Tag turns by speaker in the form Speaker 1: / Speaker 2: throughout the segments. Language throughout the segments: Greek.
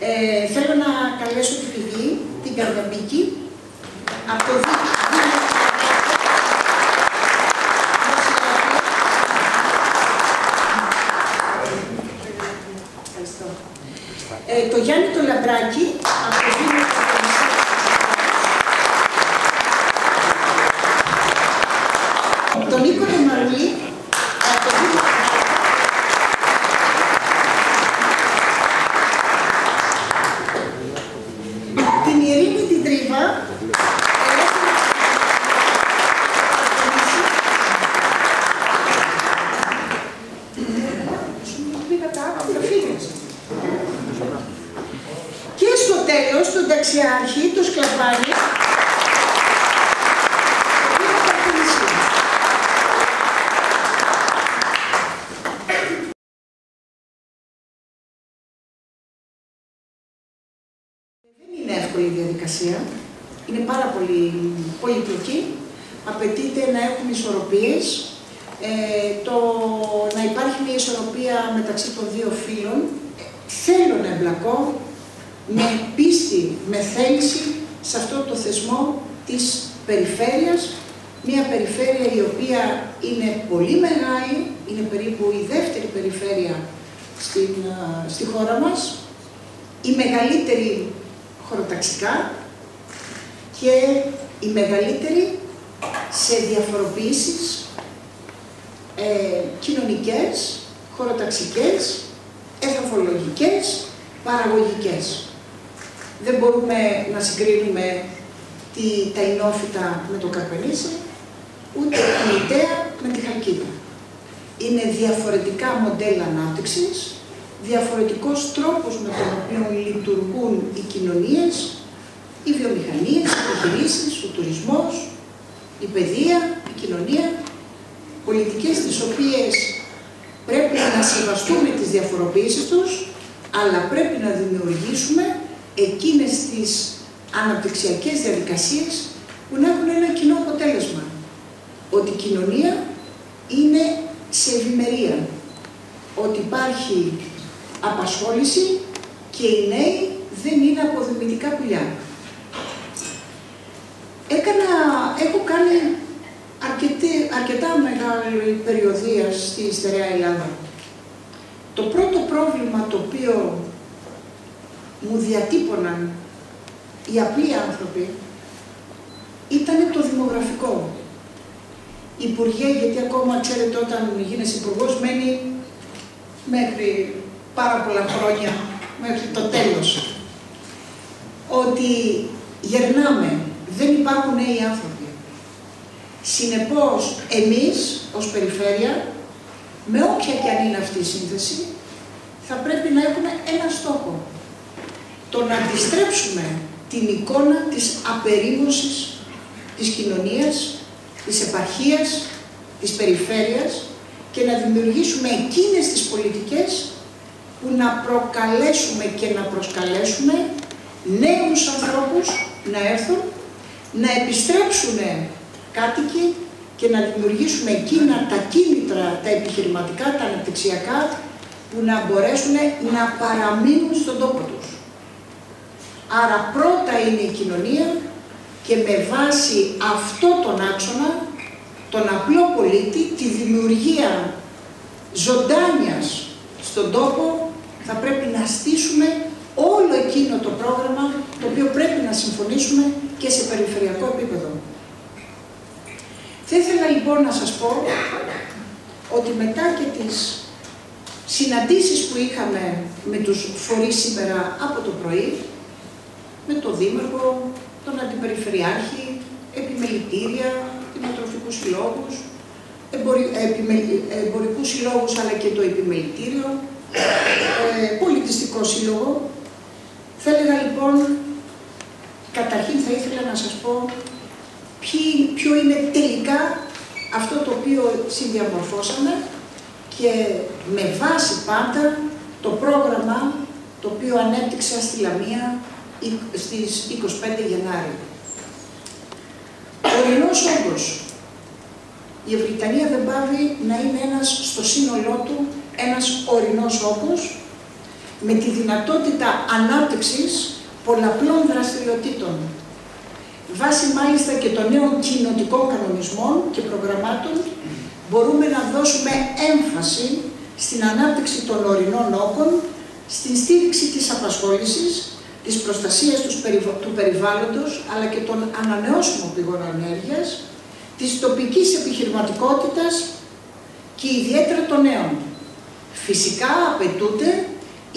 Speaker 1: Ε, θέλω να καλέσω τη πηγή, την Καρδαμπίκη, από το Ε, το Γιάννη το Λαμπράκη, από το Δήμο Τον Νίκο τον Μαρουλή, από το Δήμο Την Ειρήνη την Τρίβα, Και στο τέλος, τον ταξιάρχη, το Σκλαβάνη, Δεν είναι εύκολη η διαδικασία. Είναι πάρα πολύ πολύπλοκη. Απαιτείται να έχουμε ισορροπίες, ε, το να υπάρχει μια ισορροπία μεταξύ των δύο φύλων. Θέλω να εμπλακώ με πίστη, με θέληση σε αυτό το θεσμό της περιφέρειας, μια περιφέρεια η οποία είναι πολύ μεγάλη, είναι περίπου η δεύτερη περιφέρεια στην, α, στη χώρα μας, η μεγαλύτερη χωροταξικά και η μεγαλύτερη σε διαφοροποιήσεις ε, κοινωνικές, χωροταξικές, εθνοφολογικές, παραγωγικές. Δεν μπορούμε να συγκρίνουμε τη, τα Ινόφυτα με το Καρπενήσι, ούτε τη Μητέα με τη Χαλκίδα. Είναι διαφορετικά μοντέλα ανάπτυξης, διαφορετικός τρόπος με τον οποίο λειτουργούν οι κοινωνίες, οι βιομηχανίες, οι επιχειρήσεις, ο τουρισμός, η παιδεία, η κοινωνία, πολιτικές τις οποίες πρέπει να σεβαστούμε τις διαφοροποίησεις τους, αλλά πρέπει να δημιουργήσουμε εκείνες τις αναπτυξιακές διαδικασίες που να έχουν ένα κοινό αποτέλεσμα. Ότι η κοινωνία είναι σε ευημερία. Ότι υπάρχει απασχόληση και οι νέοι δεν είναι αποδημητικά πουλιά. Έκανα, έχω κάνει αρκετή, αρκετά μεγάλη περιοδία στη στερεά Ελλάδα. Το πρώτο πρόβλημα το οποίο μου διατύπωναν οι απλοί άνθρωποι ήταν το δημογραφικό. Υπουργέ, γιατί ακόμα ξέρετε όταν γίνεσαι υπουργός μένει μέχρι πάρα πολλά χρόνια, μέχρι το τέλος. Ότι γερνάμε, δεν υπάρχουν νέοι άνθρωποι. Συνεπώς, εμείς ως περιφέρεια, με όποια και αν είναι αυτή η σύνθεση, θα πρέπει να έχουμε ένα στόχο. Το να αντιστρέψουμε την εικόνα της απερίμωσης της κοινωνίας, της επαρχίας, της περιφέρειας και να δημιουργήσουμε εκείνες τις πολιτικές που να προκαλέσουμε και να προσκαλέσουμε νέους ανθρώπους να έρθουν, να επιστρέψουν κάτοικοι και να δημιουργήσουμε εκείνα τα κίνητρα, τα επιχειρηματικά, τα αναπτυξιακά, που να μπορέσουν να παραμείνουν στον τόπο τους. Άρα πρώτα είναι η κοινωνία και με βάση αυτό τον άξονα, τον απλό πολίτη, τη δημιουργία ζωντάνιας στον τόπο, θα πρέπει να στήσουμε όλο εκείνο το πρόγραμμα το οποίο πρέπει να συμφωνήσουμε και σε περιφερειακό επίπεδο. Θα ήθελα λοιπόν να σας πω ότι μετά και τις συναντήσεις που είχαμε με τους φορείς σήμερα από το πρωί, με τον Δήμαρχο, τον Αντιπεριφερειάρχη, επιμελητήρια, δημοτροφικούς συλλόγους, εμπορι, εμπορικούς συλλόγους αλλά και το επιμελητήριο, ε, πολιτιστικό σύλλογο. Θα έλεγα λοιπόν, καταρχήν θα ήθελα να σας πω ποιο είναι τελικά αυτό το οποίο συνδιαμορφώσαμε και με βάση πάντα το πρόγραμμα το οποίο ανέπτυξα στη Λαμία στις 25 Γενάρη. Ο ορεινός όγκος. Η Ευρυτανία δεν πάβει να είναι ένας στο σύνολό του ένας ορεινός όγκος με τη δυνατότητα ανάπτυξης πολλαπλών δραστηριοτήτων. Βάσει μάλιστα και των νέων κοινοτικών κανονισμών και προγραμμάτων μπορούμε να δώσουμε έμφαση στην ανάπτυξη των ορεινών όκων, στην στήριξη της απασχόλησης, της προστασίας τους περιβάλλοντος, αλλά και των ανανεώσιμων πηγών ενέργειας, της τοπικής επιχειρηματικότητας και ιδιαίτερα των νέων. Φυσικά απαιτούνται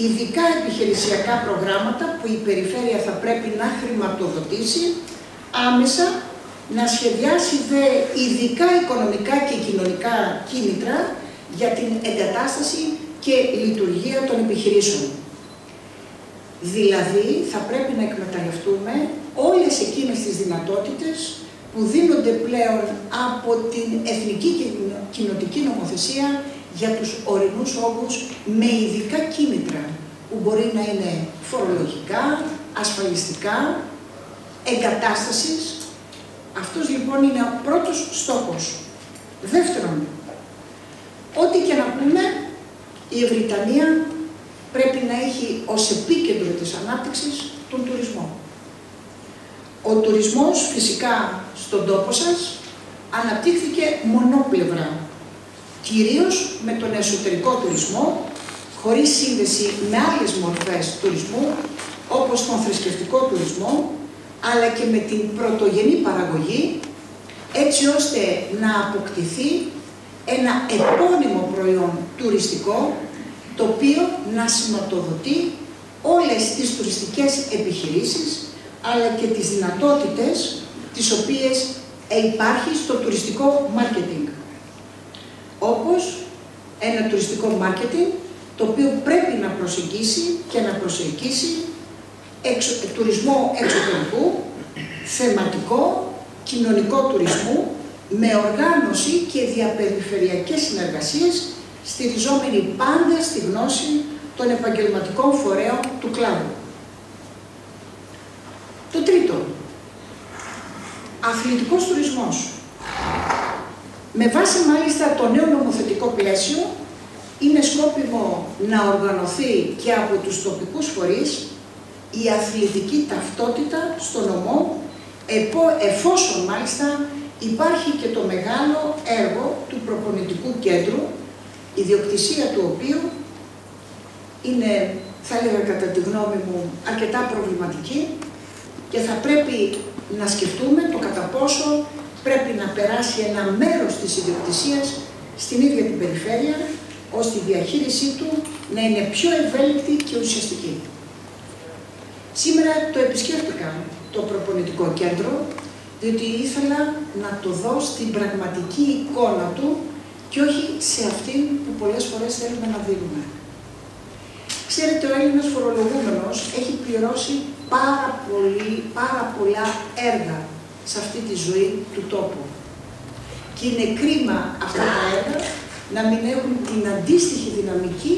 Speaker 1: ειδικά επιχειρησιακά προγράμματα που η περιφέρεια θα πρέπει να χρηματοδοτήσει άμεσα, να σχεδιάσει δε ειδικά οικονομικά και κοινωνικά κίνητρα για την εγκατάσταση και λειτουργία των επιχειρήσεων. Δηλαδή, θα πρέπει να εκμεταλλευτούμε όλες εκείνες τις δυνατότητες που δίνονται πλέον από την εθνική και κοινοτική νομοθεσία για τους ορεινούς όγκους με ειδικά κίνητρα που μπορεί να είναι φορολογικά, ασφαλιστικά, εγκατάστασης. Αυτός λοιπόν είναι ο πρώτος στόχος. Δεύτερον, ό,τι και να πούμε, η Ευρυτανία πρέπει να έχει ως επίκεντρο της ανάπτυξης τον τουρισμό. Ο τουρισμός φυσικά στον τόπο σας αναπτύχθηκε μονόπλευρα, κυρίως με τον εσωτερικό τουρισμό, χωρίς σύνδεση με άλλες μορφές τουρισμού, όπως τον θρησκευτικό τουρισμό, αλλά και με την πρωτογενή παραγωγή, έτσι ώστε να αποκτηθεί ένα επώνυμο προϊόν τουριστικό, το οποίο να σηματοδοτεί όλες τις τουριστικές επιχειρήσεις, αλλά και τις δυνατότητες τις οποίες υπάρχει στο τουριστικό μάρκετινγκ. Όπως ένα τουριστικό μάρκετινγκ το οποίο πρέπει να προσεγγίσει και να προσεγγίσει εξω, τουρισμό εξωτερικού, θεματικό, κοινωνικό τουρισμό, με οργάνωση και διαπεριφερειακές συνεργασίες, στηριζόμενοι πάντα στη γνώση των επαγγελματικών φορέων του κλάδου. Το τρίτο, αθλητικός τουρισμός. Με βάση μάλιστα το νέο νομοθετικό πλαίσιο, είναι σκόπιμο να οργανωθεί και από τους τοπικούς φορείς η αθλητική ταυτότητα στο νομό, εφόσον μάλιστα υπάρχει και το μεγάλο έργο του προπονητικού κέντρου, η διοκτησία του οποίου είναι, θα έλεγα κατά τη γνώμη μου, αρκετά προβληματική και θα πρέπει να σκεφτούμε το κατά πόσο πρέπει να περάσει ένα μέρος της ιδιοκτησίας στην ίδια την περιφέρεια ώστε η διαχείρισή του να είναι πιο ευέλικτη και ουσιαστική. Σήμερα το επισκέφτηκα το προπονητικό κέντρο, διότι ήθελα να το δω στην πραγματική εικόνα του και όχι σε αυτήν που πολλές φορές θέλουμε να δίνουμε. Ξέρετε, ο Έλληνας φορολογούμενος έχει πληρώσει πάρα, πολύ, πάρα πολλά έργα σε αυτή τη ζωή του τόπου. Και είναι κρίμα αυτά τα έργα να μην έχουν την αντίστοιχη δυναμική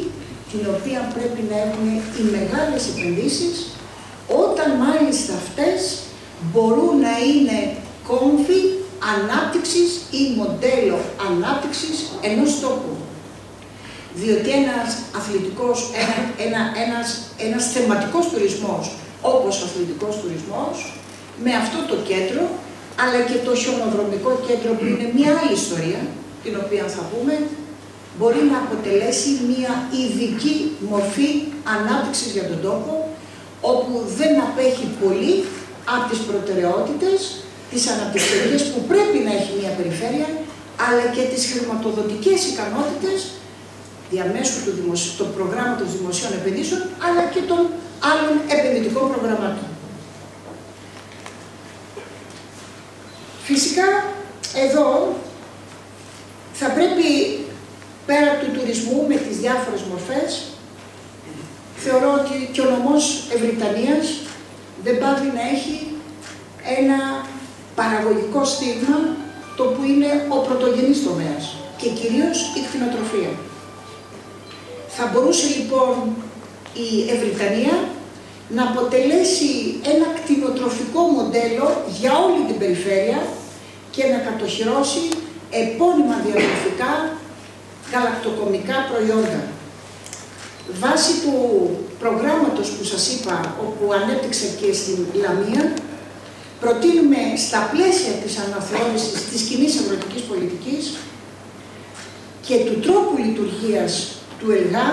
Speaker 1: την οποία πρέπει να έχουν οι μεγάλες επενδύσεις, όταν μάλιστα αυτές μπορούν να είναι κόμφι ανάπτυξης ή μοντέλο ανάπτυξης ενός τόπου. Διότι ένας αθλητικός, ένα, ένα, ένας, ένας θεματικός τουρισμός, όπως ο αθλητικός τουρισμός, με αυτό το κέντρο, αλλά και το χιονοδρομικό κέντρο που είναι μια άλλη ιστορία, την οποία θα πούμε, μπορεί να αποτελέσει μια ειδική μορφή ανάπτυξης για τον τόπο, όπου δεν απέχει πολύ από τις προτεραιότητες, τις αναπτυξιακές που πρέπει να έχει μια περιφέρεια, αλλά και τις χρηματοδοτικές ικανότητες διαμέσου του, δημοσιο... του προγράμματος δημοσίων επενδύσεων, αλλά και των άλλων επενδυτικών προγραμμάτων. Φυσικά, εδώ θα πρέπει πέρα του τουρισμού με τις διάφορες μορφές, θεωρώ ότι και ο νομός Ευρυτανίας δεν πάβει να έχει ένα παραγωγικό στίγμα το που είναι ο πρωτογενής τομέας και κυρίως η κτηνοτροφία. Θα μπορούσε λοιπόν η Ευρυτανία να αποτελέσει ένα κτηνοτροφικό μοντέλο για όλη την περιφέρεια και να κατοχυρώσει επώνυμα διατροφικά γαλακτοκομικά προϊόντα. Βάσει του προγράμματος που σας είπα, όπου ανέπτυξε και στην Λαμία, προτείνουμε στα πλαίσια της αναθεώρησης της κοινή αγροτικής πολιτικής και του τρόπου λειτουργίας του ΕΛΓΑ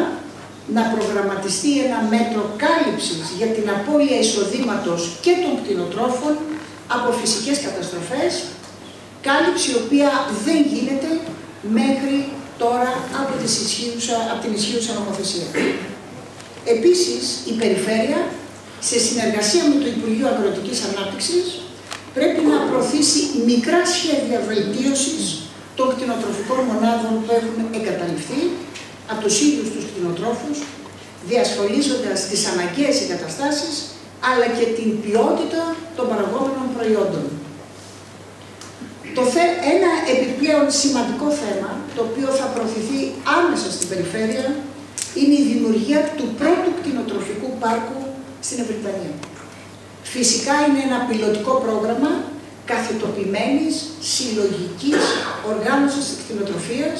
Speaker 1: να προγραμματιστεί ένα μέτρο κάλυψης για την απώλεια εισοδήματος και των κτηνοτρόφων από φυσικές καταστροφές, κάλυψη η οποία δεν γίνεται μέχρι τώρα από, τις ισχύουσα, από την ισχύουσα νομοθεσία. Επίσης, η Περιφέρεια, σε συνεργασία με το Υπουργείο Αγροτικής Ανάπτυξης, πρέπει να προωθήσει μικρά σχέδια βελτίωσης των κτηνοτροφικών μονάδων που έχουν εγκαταλειφθεί από τους ίδιους τους κτηνοτρόφους, διασφαλίζοντας τις αναγκαίες εγκαταστάσεις, αλλά και την ποιότητα των παραγόμενων προϊόντων. Το ένα επιπλέον σημαντικό θέμα, το οποίο θα προωθηθεί άμεσα στην περιφέρεια, είναι η δημιουργία του πρώτου κτηνοτροφικού πάρκου στην Ευρυτανία. Φυσικά είναι ένα πιλωτικό πρόγραμμα καθετοποιημένης συλλογικής οργάνωσης της κτηνοτροφίας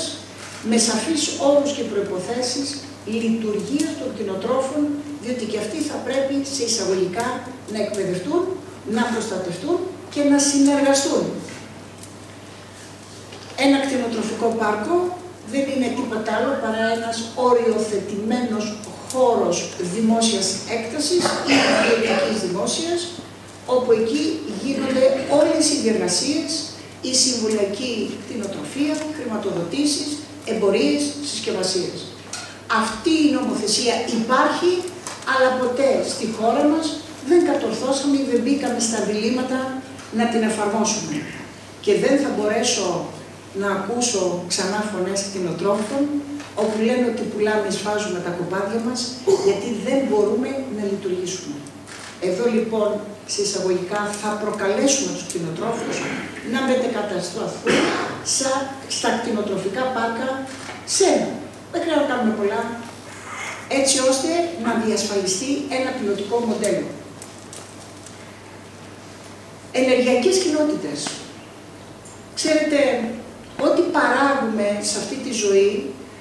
Speaker 1: με σαφείς όρους και προϋποθέσεις λειτουργίας των κτηνοτρόφων, διότι και αυτοί θα πρέπει σε εισαγωγικά να εκπαιδευτούν, να προστατευτούν και να συνεργαστούν. Ένα κτηνοτροφικό πάρκο δεν είναι τίποτα άλλο παρά ένας οριοθετημένος χώρος δημόσιας έκτασης ή ιδιωτικής δημόσιας, όπου εκεί γίνονται όλες οι διεργασίες, η συμβουλιακή κτηνοτροφία, χρηματοδοτήσεις, εμπορίες, συσκευασίες. Αυτή η νομοθεσία υπάρχει, αλλά ποτέ στη χώρα μας δεν κατορθώσαμε ή δεν μπήκαμε στα διλήμματα να την εφαρμόσουμε. Και δεν θα μπορέσω να ακούσω ξανά φωνές κτηνοτρόφων, όπου λένε ότι πουλάμε, σφάζουμε τα κοπάδια μας, γιατί δεν μπορούμε να λειτουργήσουμε. Εδώ λοιπόν, σε εισαγωγικά, θα προκαλέσουμε τους κτηνοτρόφους να μετεκατασταθούν στα κτηνοτροφικά πάρκα σε δεν χρειάζεται να κάνουμε πολλά, έτσι ώστε να διασφαλιστεί ένα πιλωτικό μοντέλο. Ενεργειακές κοινότητες. Ξέρετε, ό,τι παράγουμε σε αυτή τη ζωή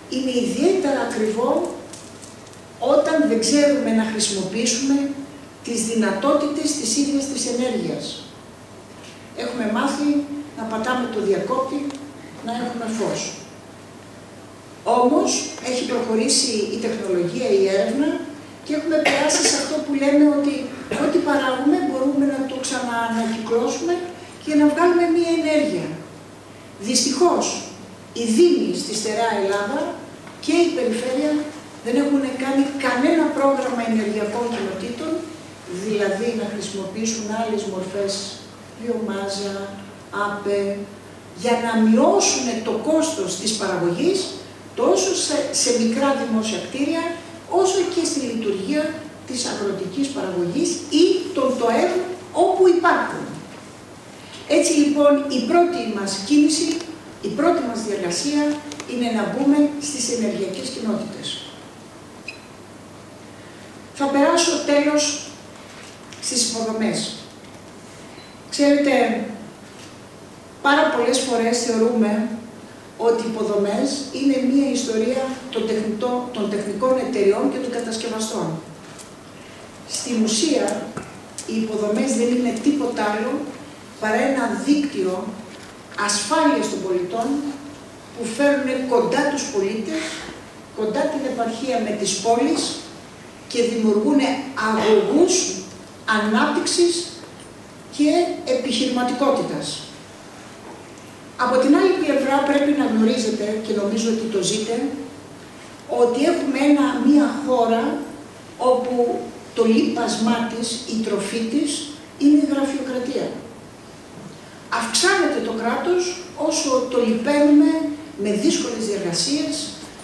Speaker 1: είναι ιδιαίτερα ακριβό όταν δεν ξέρουμε να χρησιμοποιήσουμε τις δυνατότητες της ίδιας της ενέργειας. Έχουμε μάθει να πατάμε το διακόπτη, να έχουμε φως. Όμως έχει προχωρήσει η τεχνολογία, η έρευνα και έχουμε περάσει σε αυτό που λέμε ότι ό,τι παράγουμε μπορούμε να το ξανανακυκλώσουμε και να βγάλουμε μία ενέργεια. Δυστυχώς, οι Δήμοι στη Στερά Ελλάδα και η Περιφέρεια δεν έχουν κάνει κανένα πρόγραμμα ενεργειακών κοινοτήτων, δηλαδή να χρησιμοποιήσουν άλλες μορφές, βιομάζα, άπε, για να μειώσουν το κόστος της παραγωγής τόσο σε, μικρά δημόσια κτίρια, όσο και στη λειτουργία της αγροτικής παραγωγής ή των ΤΟΕΒ όπου υπάρχουν. Έτσι λοιπόν η πρώτη μας κίνηση, η πρώτη μας διαργασία είναι να μπούμε στις ενεργειακές κοινότητες. Θα περάσω τέλος στις υποδομές. Ξέρετε, πάρα πολλές φορές θεωρούμε ότι οι υποδομές είναι μία ιστορία των, των τεχνικών εταιριών και των κατασκευαστών. Στην ουσία, οι υποδομές δεν είναι τίποτα άλλο παρά ένα δίκτυο ασφάλειας των πολιτών που φέρνουν κοντά τους πολίτες, κοντά την επαρχία με τις πόλεις και δημιουργούν αγωγούς ανάπτυξης και επιχειρηματικότητας. Από την άλλη πλευρά πρέπει να γνωρίζετε, και νομίζω ότι το ζείτε, ότι έχουμε ένα, μία χώρα όπου το λίπασμά της, η τροφή της, είναι η γραφειοκρατία. Αυξάνεται το κράτος όσο το λυπαίνουμε με δύσκολες διεργασίες,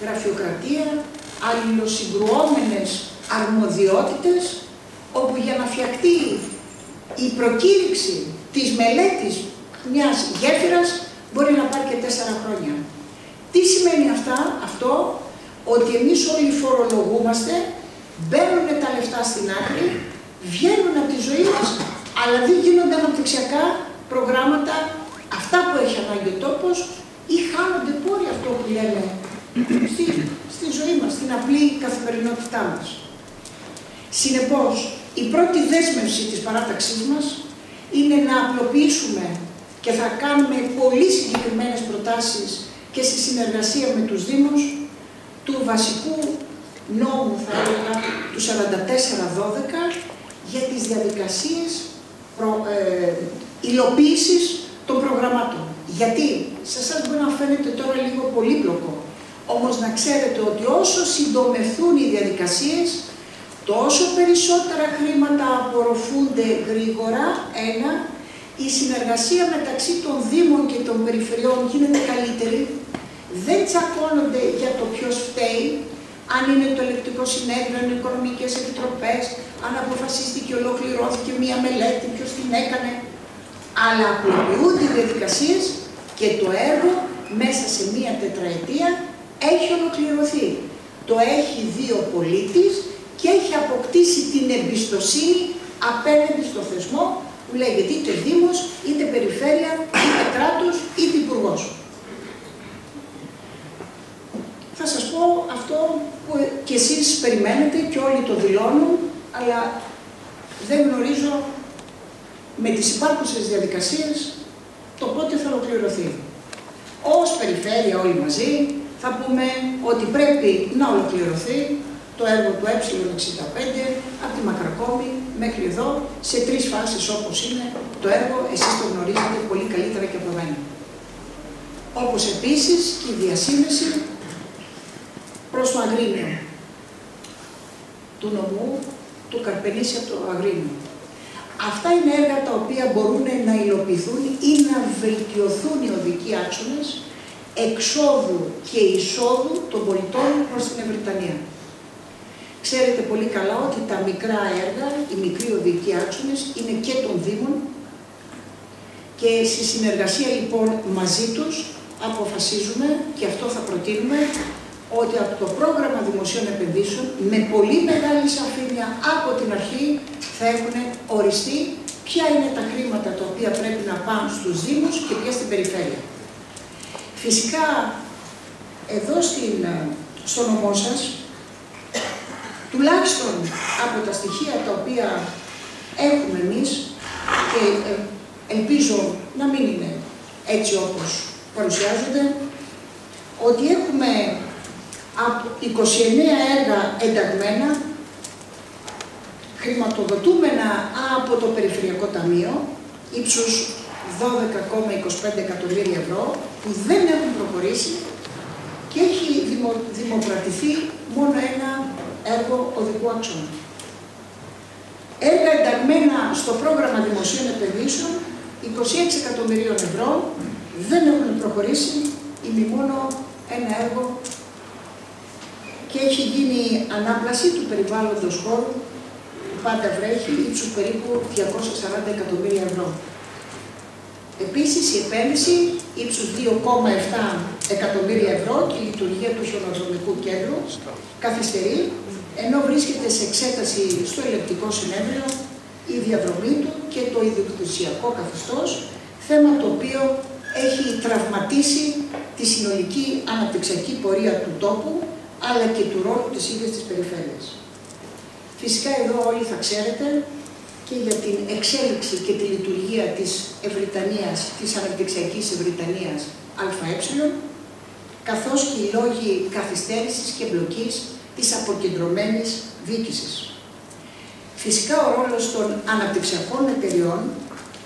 Speaker 1: γραφειοκρατία, αλληλοσυγκρουόμενες αρμοδιότητες, όπου για να φτιαχτεί η προκήρυξη της μελέτης μιας γέφυρας μπορεί να πάρει και τέσσερα χρόνια. Τι σημαίνει αυτά, αυτό, ότι εμείς όλοι φορολογούμαστε, μπαίνουν τα λεφτά στην άκρη, βγαίνουν από τη ζωή μας, αλλά δεν γίνονται αναπτυξιακά προγράμματα, αυτά που έχει ανάγκη ο τόπος, ή χάνονται πόροι αυτό που λέμε στη, στη ζωή μας, στην απλή καθημερινότητά μας. Συνεπώς, η πρώτη δέσμευση της παράταξής μας είναι να απλοποιήσουμε και θα κάνουμε πολύ συγκεκριμένες προτάσεις και στη συνεργασία με τους Δήμους του βασικού νόμου, θα έλεγα, του 44-12 για τις διαδικασίες προ, ε, υλοποίησης των προγραμμάτων. Γιατί, σε εσάς μπορεί να φαίνεται τώρα λίγο πολύπλοκο, όμως να ξέρετε ότι όσο συντομευθούν οι διαδικασίες, τόσο περισσότερα χρήματα απορροφούνται γρήγορα, ένα, η συνεργασία μεταξύ των Δήμων και των Περιφερειών γίνεται καλύτερη, δεν τσακώνονται για το ποιος φταίει, αν είναι το ελεκτικό συνέδριο, αν είναι οικονομικές επιτροπές, αν αποφασίστηκε και ολοκληρώθηκε μία μελέτη, ποιος την έκανε. Αλλά απλοποιούνται οι διαδικασίες και το έργο μέσα σε μία τετραετία έχει ολοκληρωθεί. Το έχει δει ο πολίτης και έχει αποκτήσει την εμπιστοσύνη απέναντι στο θεσμό που λέγεται είτε Δήμος, είτε Περιφέρεια, είτε κράτος, είτε Υπουργός. Θα σας πω αυτό που και εσείς περιμένετε και όλοι το δηλώνουν, αλλά δεν γνωρίζω με τις υπάρχουσες διαδικασίες το πότε θα ολοκληρωθεί. Ως περιφέρεια όλοι μαζί θα πούμε ότι πρέπει να ολοκληρωθεί το έργο του ε65 από τη Μακρακόμη μέχρι εδώ σε τρεις φάσεις όπως είναι το έργο, εσείς το γνωρίζετε πολύ καλύτερα και από μένα. Όπως επίσης και η διασύνδεση προς το Αγρίνιο του νομού του Καρπενήσια του Αγρίνιου. Αυτά είναι έργα τα οποία μπορούν να υλοποιηθούν ή να βελτιωθούν οι οδικοί άξονες εξόδου και εισόδου των πολιτών προς την Ευρυτανία. Ξέρετε πολύ καλά ότι τα μικρά έργα, οι μικροί οδικοί άξονες, είναι και των Δήμων και στη συνεργασία λοιπόν μαζί τους αποφασίζουμε και αυτό θα προτείνουμε ότι από το πρόγραμμα δημοσίων επενδύσεων με πολύ μεγάλη σαφήνεια από την αρχή θα έχουν οριστεί ποια είναι τα χρήματα τα οποία πρέπει να πάνε στους Δήμους και ποια στην περιφέρεια. Φυσικά, εδώ στην, στο νομό σας, τουλάχιστον από τα στοιχεία τα οποία έχουμε εμείς και ε, ελπίζω να μην είναι έτσι όπως παρουσιάζονται, ότι έχουμε από 29 έργα ενταγμένα, χρηματοδοτούμενα από το Περιφερειακό Ταμείο, ύψους 12,25 εκατομμύρια ευρώ, που δεν έχουν προχωρήσει και έχει δημο, δημοκρατηθεί μόνο ένα έργο οδικού άξονα. Έργα ενταγμένα στο πρόγραμμα δημοσίων επενδύσεων, 26 εκατομμυρίων ευρώ, δεν έχουν προχωρήσει, είναι μόνο ένα έργο και έχει γίνει ανάπλαση του περιβάλλοντος χώρου που πάντα βρέχει ύψους περίπου 240 εκατομμύρια ευρώ. Επίσης η επένδυση ύψους 2,7 εκατομμύρια ευρώ και η λειτουργία του χιονοδρομικού κέντρου καθυστερεί ενώ βρίσκεται σε εξέταση στο ελεκτικό συνέδριο η διαδρομή του και το ιδιοκτησιακό καθεστώς, θέμα το οποίο έχει τραυματίσει τη συνολική αναπτυξιακή πορεία του τόπου αλλά και του ρόλου της ίδιας της περιφέρειας. Φυσικά εδώ όλοι θα ξέρετε και για την εξέλιξη και τη λειτουργία της Ευρυτανίας, της αναπτυξιακής Ευρυτανίας ΑΕ, καθώς και οι λόγοι καθυστέρησης και μπλοκής της αποκεντρωμένης διοίκησης. Φυσικά ο ρόλος των αναπτυξιακών εταιριών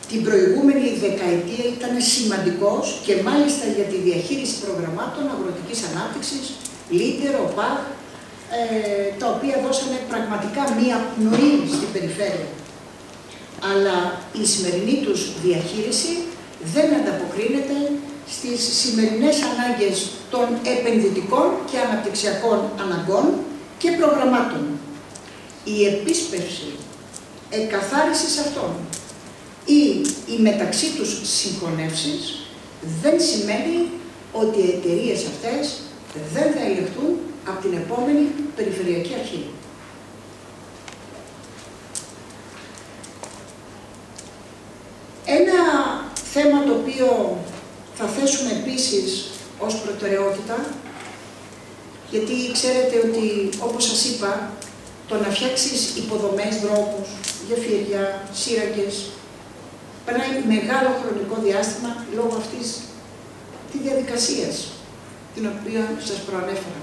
Speaker 1: την προηγούμενη δεκαετία ήταν σημαντικός και μάλιστα για τη διαχείριση προγραμμάτων αγροτικής ανάπτυξης, Λίτερ, ΟΠΑΚ, ε, τα οποία δώσανε πραγματικά μία πνοή στην περιφέρεια. Αλλά η σημερινή τους διαχείριση δεν ανταποκρίνεται στις σημερινές ανάγκες των επενδυτικών και αναπτυξιακών αναγκών και προγραμμάτων. Η επίσπευση εκαθάρισης αυτών ή οι μεταξύ τους συγχωνεύσεις δεν σημαίνει ότι οι εταιρείες αυτές δεν θα ελεγχθούν από την επόμενη Περιφερειακή Αρχή. Ένα θέμα το οποίο θα θέσουμε επίσης ως προτεραιότητα, γιατί ξέρετε ότι, όπως σας είπα, το να φτιάξεις υποδομές, δρόμους, γεφύρια, σύραγγες, περνάει μεγάλο χρονικό διάστημα λόγω αυτής της διαδικασίας, την οποία σας προανέφερα.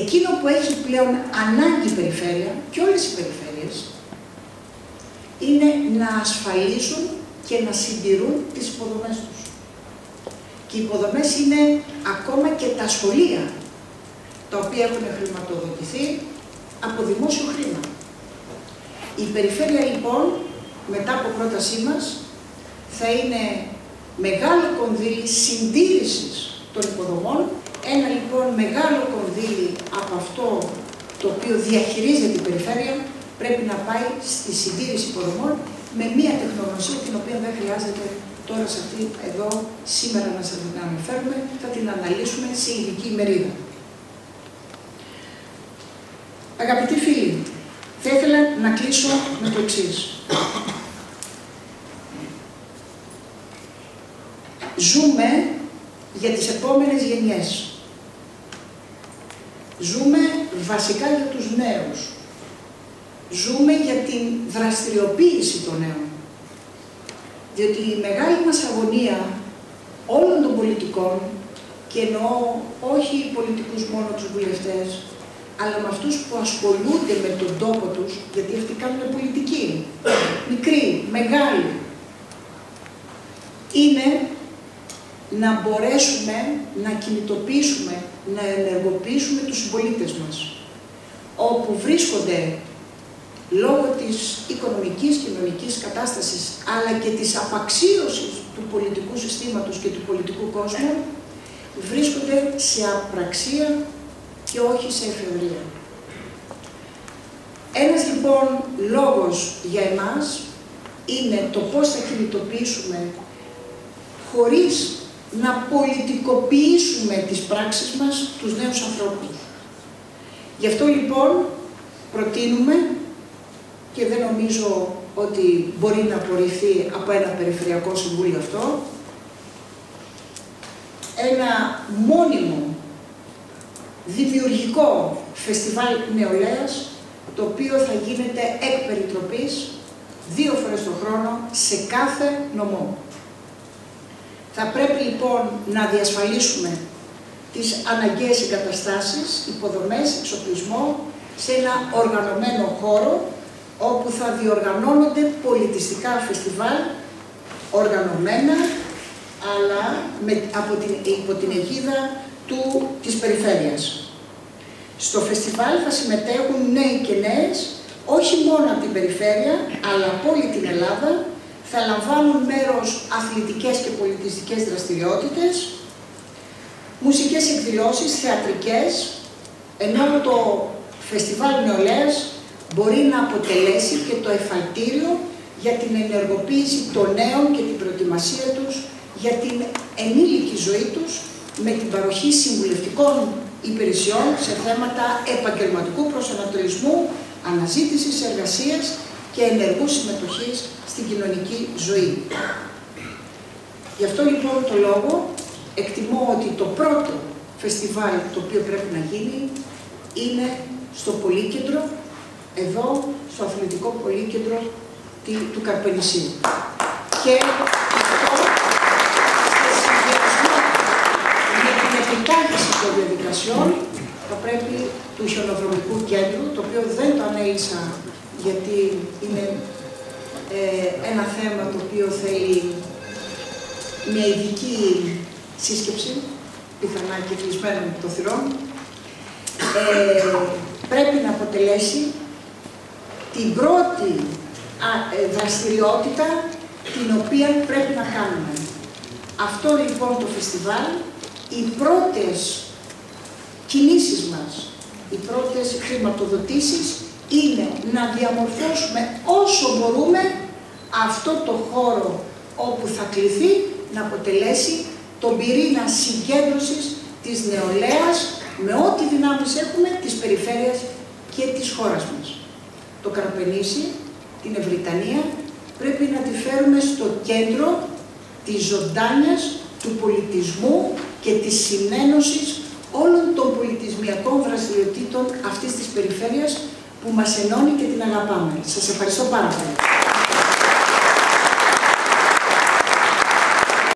Speaker 1: Εκείνο που έχει πλέον ανάγκη η περιφέρεια και όλες οι περιφέρειες είναι να ασφαλίζουν και να συντηρούν τις υποδομές τους. Και οι υποδομές είναι ακόμα και τα σχολεία, τα οποία έχουν χρηματοδοτηθεί από δημόσιο χρήμα. Η περιφέρεια λοιπόν, μετά από πρότασή μας, θα είναι μεγάλο κονδύλι συντήρησης των υποδομών, ένα λοιπόν μεγάλο κονδύλι από αυτό το οποίο διαχειρίζεται η περιφέρεια, πρέπει να πάει στη συντήρηση υποδομών με μία τεχνογνωσία την οποία δεν χρειάζεται τώρα σε αυτή εδώ σήμερα να σας την αναφέρουμε, θα την αναλύσουμε σε ειδική μερίδα. Αγαπητοί φίλοι, θα ήθελα να κλείσω με το εξής. Ζούμε για τις επόμενες γενιές. Ζούμε βασικά για τους νέους. Ζούμε για την δραστηριοποίηση των νέων. Διότι η μεγάλη μας αγωνία όλων των πολιτικών, και εννοώ όχι οι πολιτικούς μόνο τους βουλευτές, αλλά με αυτούς που ασχολούνται με τον τόπο τους, γιατί αυτοί κάνουν πολιτική, μικρή, μεγάλη, είναι να μπορέσουμε να κινητοποιήσουμε, να ενεργοποιήσουμε τους συμπολίτες μας, όπου βρίσκονται λόγω της οικονομικής, κοινωνικής κατάστασης, αλλά και της απαξίωσης του πολιτικού συστήματος και του πολιτικού κόσμου, βρίσκονται σε απραξία και όχι σε εφευρία. Ένας λοιπόν λόγος για εμάς είναι το πώς θα κινητοποιήσουμε χωρίς να πολιτικοποιήσουμε τις πράξεις μας τους νέους ανθρώπους. Γι' αυτό λοιπόν προτείνουμε και δεν νομίζω ότι μπορεί να απορριφθεί από ένα Περιφερειακό Συμβούλιο αυτό, ένα μόνιμο δημιουργικό φεστιβάλ νεολαίας, το οποίο θα γίνεται εκ περιτροπής δύο φορές το χρόνο σε κάθε νομό. Θα πρέπει λοιπόν να διασφαλίσουμε τις αναγκαίες εγκαταστάσεις, υποδομές, εξοπλισμό σε ένα οργανωμένο χώρο όπου θα διοργανώνονται πολιτιστικά φεστιβάλ οργανωμένα αλλά με, από την, υπό την αιγίδα του, της περιφέρειας. Στο φεστιβάλ θα συμμετέχουν νέοι και νέες, όχι μόνο από την περιφέρεια, αλλά από όλη την Ελλάδα, θα λαμβάνουν μέρος αθλητικές και πολιτιστικές δραστηριότητες, μουσικές εκδηλώσεις, θεατρικές, ενώ το Φεστιβάλ Νεολαίας μπορεί να αποτελέσει και το εφαλτήριο για την ενεργοποίηση των νέων και την προετοιμασία τους για την ενήλικη ζωή τους με την παροχή συμβουλευτικών υπηρεσιών σε θέματα επαγγελματικού προσανατολισμού, αναζήτησης εργασίας και ενεργού συμμετοχής στην κοινωνική ζωή. Γι' αυτό λοιπόν το λόγο εκτιμώ ότι το πρώτο φεστιβάλ το οποίο πρέπει να γίνει είναι στο Πολύκεντρο, εδώ στο αθλητικό Πολύκεντρο του Καρπενησίου. Και επιτάχυνση των διαδικασιών θα πρέπει του χιονοδρομικού κέντρου, το οποίο δεν το ανέλησα γιατί είναι ε, ένα θέμα το οποίο θέλει μια ειδική σύσκεψη, πιθανά και κλεισμένο το θυρών, ε, πρέπει να αποτελέσει την πρώτη ε, δραστηριότητα την οποία πρέπει να κάνουμε. Αυτό λοιπόν το φεστιβάλ οι πρώτες κινήσεις μας, οι πρώτες χρηματοδοτήσεις είναι να διαμορφώσουμε όσο μπορούμε αυτό το χώρο όπου θα κληθεί να αποτελέσει τον πυρήνα συγκέντρωσης της νεολαίας με ό,τι δυνάμεις έχουμε της περιφέρειας και της χώρας μας. Το Καρπενήσι, την Ευρυτανία, πρέπει να τη φέρουμε στο κέντρο της ζωντάνιας, του πολιτισμού και της συνένωσης όλων των πολιτισμιακών δραστηριοτήτων αυτής της περιφέρειας που μας ενώνει και την αγαπάμε. Σας ευχαριστώ πάρα πολύ.